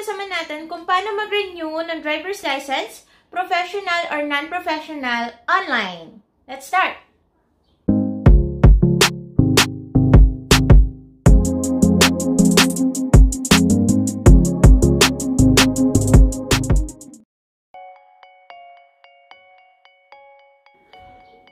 naman natin kung paano mag-renew ng driver's license, professional or non-professional, online. Let's start!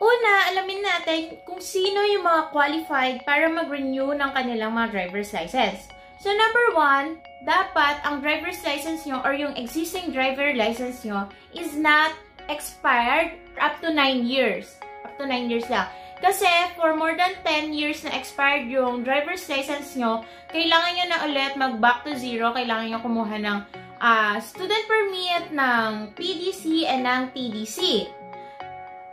Una, alamin natin kung sino yung mga qualified para mag-renew ng kanilang mga driver's license. So, number one, dapat ang driver's license nyo or yung existing driver license nyo is not expired up to 9 years. Up to 9 years lang. Kasi for more than 10 years na expired yung driver's license nyo, kailangan nyo na ulit mag-back to zero. Kailangan nyo kumuha ng uh, student permit ng PDC and ng TDC.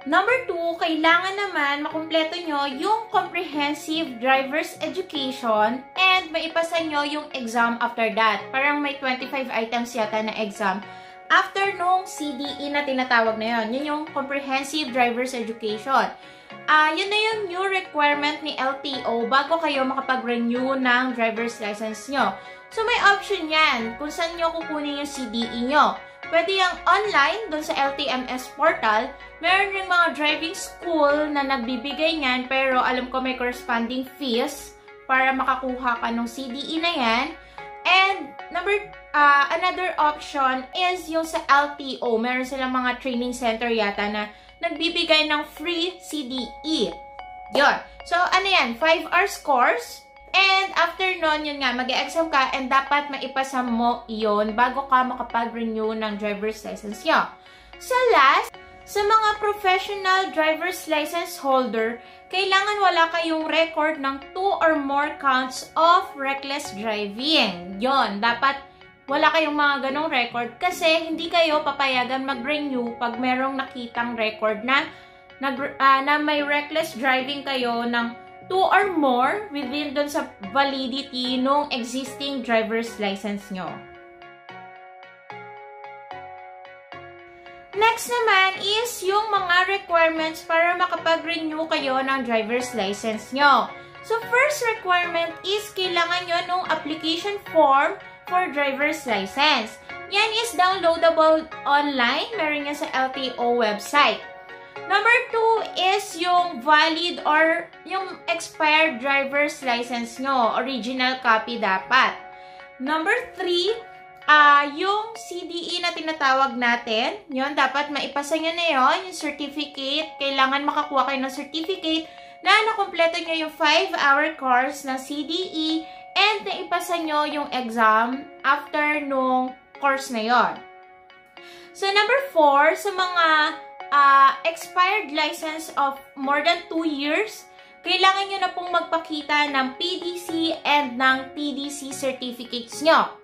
Number two, kailangan naman makumpleto nyo yung comprehensive driver's education and maipasa nyo yung exam after that. Parang may 25 items yata na exam. After nung CDE na tinatawag na yon, yun yung comprehensive driver's education. Uh, yun na yung new requirement ni LTO bago kayo makapag-renew ng driver's license nyo. So, may option yan kung saan nyo kukunin yung CDE nyo. Pwede yung online doon sa LTMS portal. Meron rin mga driving school na nagbibigay niyan pero alam ko may corresponding fees para makakuha ka ng CDE na yan. And number uh, another option is yung sa LTO. Meron silang mga training center yata na nagbibigay ng free CDE. Yun. So, ano yan? 5 hours course And after nun, yun nga, mag-exam ka and dapat maipasa mo yon bago ka makapag-renew ng driver's license nyo. So last, sa mga professional driver's license holder, kailangan wala kayong record ng 2 or more counts of reckless driving. Yon, dapat wala kayong mga ganong record kasi hindi kayo papayagan mag-renew pag merong nakitang record na, na, uh, na may reckless driving kayo ng two or more within dun sa validity nung existing driver's license nyo. Next naman is yung mga requirements para makapag-renew kayo ng driver's license nyo. So, first requirement is kailangan nyo nung application form for driver's license. Yan is downloadable online. Meron yan sa LTO website. Number two is yung valid or yung expired driver's license nyo. Original copy dapat. Number three, uh, yung CDE na tinatawag natin, yun, dapat maipasa nyo na yun, yung certificate. Kailangan makakuha kayo ng certificate na nakompleto nyo yung 5-hour course ng CDE and naipasa nyo yung exam after nung course na yon. So, number four, sa mga uh, expired license of more than 2 years, kailangan nyo na pong magpakita ng PDC and ng TDC certificates nyo.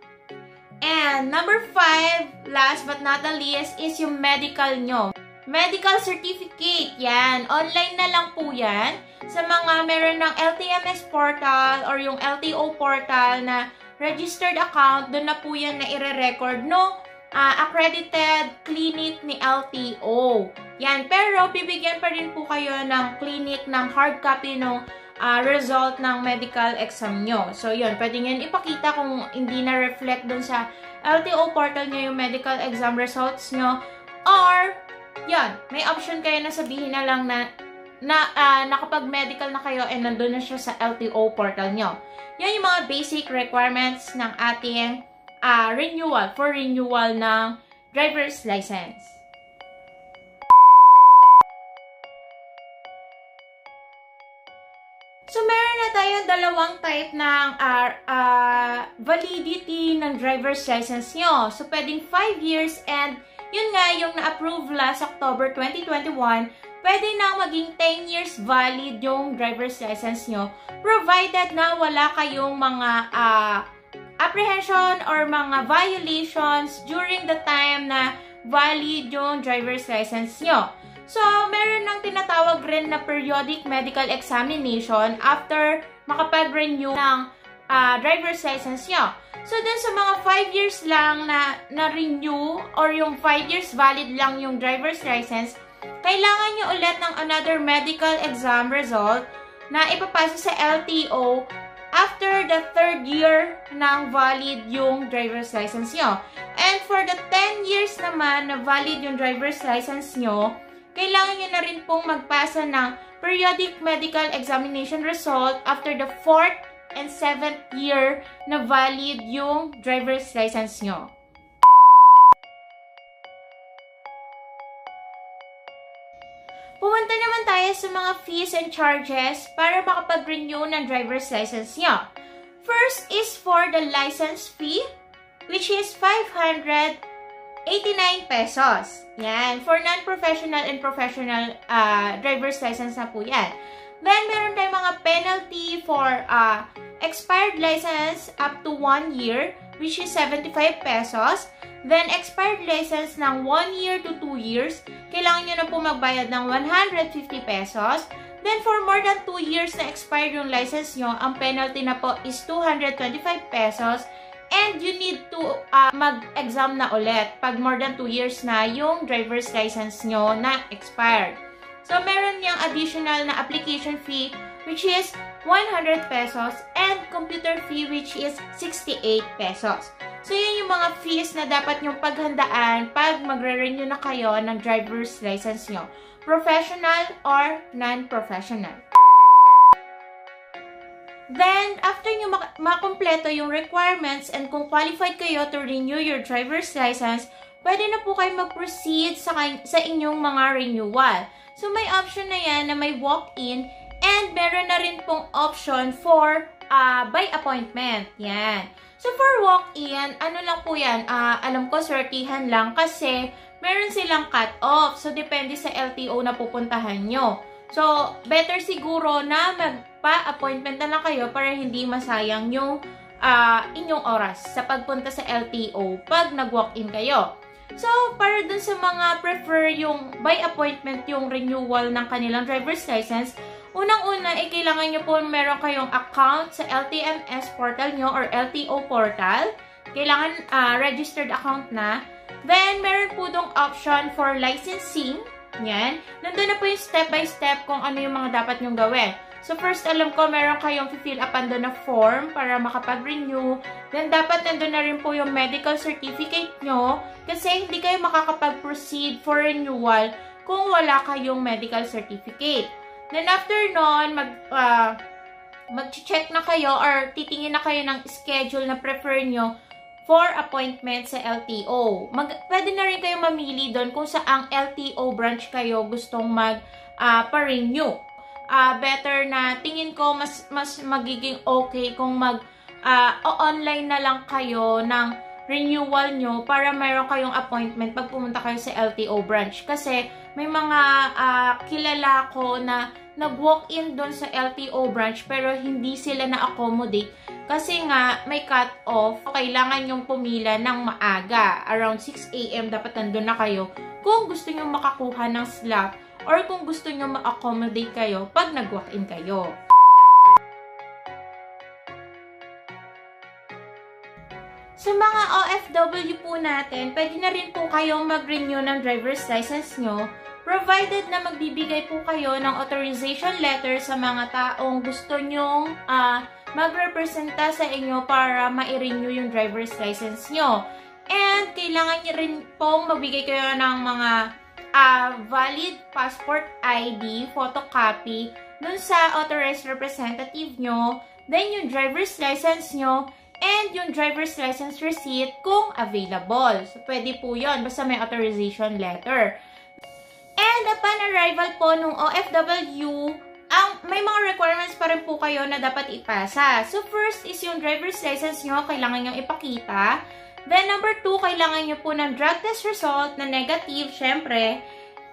And number 5, last but not the least, is yung medical nyo. Medical certificate, yan. Online na lang po yan. Sa mga meron ng LTMS portal or yung LTO portal na registered account, doon na po yan na ire-record no uh, accredited clinic ni LTO. Yan. Pero, bibigyan pa rin po kayo ng clinic ng hard copy ng uh, result ng medical exam nyo. So, yun. Pwede nyo ipakita kung hindi na-reflect dun sa LTO portal nyo yung medical exam results nyo. Or, yun. May option kayo na sabihin na lang na na uh, nakapag-medical na kayo and nandun na siya sa LTO portal nyo. Yan yung mga basic requirements ng ating uh, renewal, for renewal ng driver's license. So, meron na tayo dalawang type ng uh, uh, validity ng driver's license nyo. So, pwedeng 5 years and yun nga yung na-approve last October 2021, pwede na maging 10 years valid yung driver's license nyo provided na wala kayong mga uh, apprehension or mga violations during the time na valid yung driver's license nyo. So, meron ng tinatawag rin na periodic medical examination after makapag-renew ng uh, driver's license nyo. So, dun sa mga 5 years lang na na-renew or yung 5 years valid lang yung driver's license, kailangan nyo ulit ng another medical exam result na ipapasa sa LTO after the third year ng valid yung driver's license nyo. And for the 10 years naman na valid yung driver's license nyo, kailangan nyo na rin pong magpasa ng periodic medical examination result after the 4th and 7th year na valid yung driver's license nyo. Tayo sa mga fees and charges para makapag-renew ng driver's license nyo. First is for the license fee, which is 589 pesos. Yan. For non-professional and professional uh, driver's license na po yan. Then, meron tayong mga penalty for uh, expired license up to 1 year, which is 75 pesos. Then, expired license ng 1 year to 2 years, kailangan nyo na po magbayad ng 150 pesos. Then, for more than 2 years na expired yung license nyo, ang penalty na po is 225 pesos. And you need to uh, mag-exam na ulit pag more than 2 years na yung driver's license nyo na expired. So, meron niyang additional na application fee which is 100 pesos and computer fee which is 68 pesos. So, yun yung mga fees na dapat nyong paghandaan pag magre-renew na kayo ng driver's license nyo. Professional or non-professional. Then, after nyo mak makompleto yung requirements and kung qualified kayo to renew your driver's license, pwede na po kayo mag-proceed sa, sa inyong mga renewal. So, may option na yan na may walk-in and meron na rin pong option for uh, by appointment. Yan. So, for walk-in, ano lang po yan, uh, alam ko, sortihan lang kasi meron silang cut-off. So, depende sa LTO na pupuntahan nyo. So, better siguro na magpa-appointment na lang kayo para hindi masayang yung uh, inyong oras sa pagpunta sa LTO pag nag-walk-in kayo. So, para dun sa mga prefer yung by appointment yung renewal ng kanilang driver's license, Unang-una, eh, kailangan nyo po meron kayong account sa LTMS portal nyo or LTO portal. Kailangan uh, registered account na. Then, meron po dong option for licensing. Yan. Nandun na po yung step by step kung ano yung mga dapat nyong gawin. So, first, alam ko, meron kayong fill upan doon na form para makapag-renew. Then, dapat nandun na rin po yung medical certificate nyo kasi hindi kayo makakapag-proceed for renewal kung wala kayong medical certificate. Then after nun, mag, uh, mag-check na kayo or titingin na kayo ng schedule na prefer nyo for appointment sa LTO. Mag, pwede na rin kayo mamili doon kung saang LTO branch kayo gustong mag-pa-renew. Uh, uh, better na tingin ko mas, mas magiging okay kung mag uh, online na lang kayo ng renewal nyo para mayroon kayong appointment pag pumunta kayo sa LTO branch. Kasi may mga uh, kilala ko na nag-walk-in doon sa LTO branch pero hindi sila na-accommodate kasi nga may cut-off. Kailangan yung pumila ng maaga. Around 6 a.m. dapat nandun na kayo kung gusto nyo makakuha ng slot or kung gusto nyo ma-accommodate kayo pag nag-walk-in kayo. Sa mga OFW po natin, pwede na rin po kayong mag-renew ng driver's license nyo provided na magbibigay po kayo ng authorization letter sa mga taong gusto nyong uh, magrepresenta sa inyo para ma-renew yung driver's license nyo. And kailangan nyo rin pong magbigay kayo ng mga uh, valid passport ID, photocopy, dun sa authorized representative nyo, then yung driver's license nyo, and yung driver's license receipt kung available. So, pwede po yon basta may authorization letter. And upon arrival po nung OFW, ang, may mga requirements pa rin po kayo na dapat ipasa. So, first is yung driver's license nyo, kailangan nyo ipakita. Then, number two, kailangan nyo po ng drug test result na negative, syempre.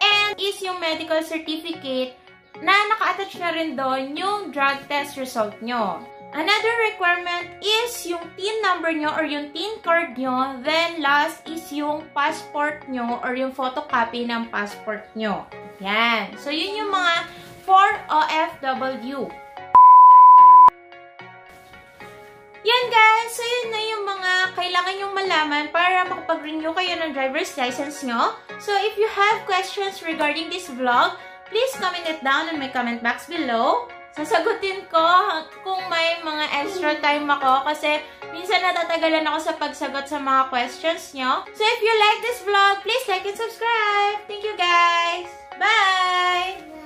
And is yung medical certificate na naka-attach na rin doon yung drug test result nyo. Another requirement is yung TIN number nyo or yung TIN card nyo. Then, last is yung passport nyo or yung photocopy ng passport nyo. Yan. So, yun yung mga 4 OFW. Yan guys, so yun na yung mga kailangan yung malaman para makapag-renew kayo ng driver's license nyo. So if you have questions regarding this vlog, please comment it down in my comment box below sasagutin ko kung may mga extra time ako kasi minsan natatagalan ako sa pagsagot sa mga questions nyo. So if you like this vlog, please like and subscribe. Thank you guys! Bye!